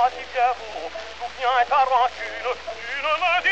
droite et bien vous, vient une, une